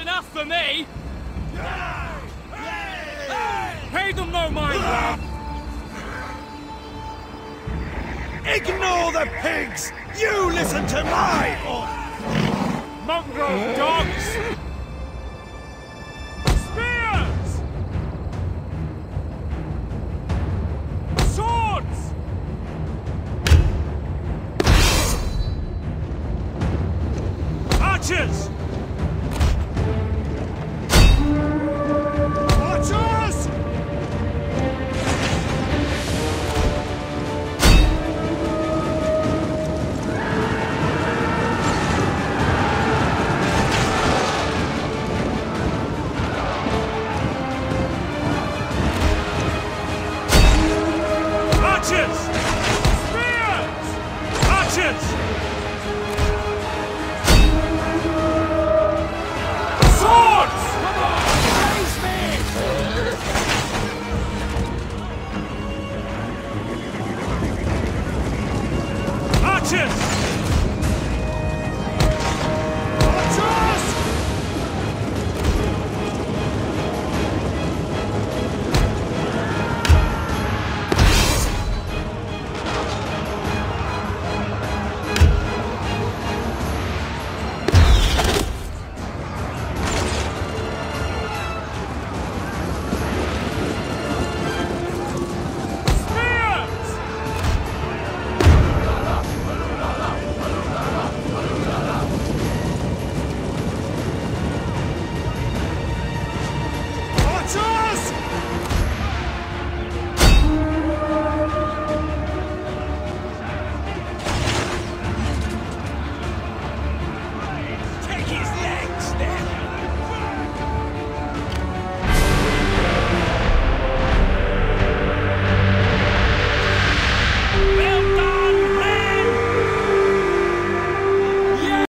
Enough for me! Yeah! Hey! Pay them no mind! Ignore the pigs! You listen to my... Oh. Mongrel dogs! Archers! 抱歉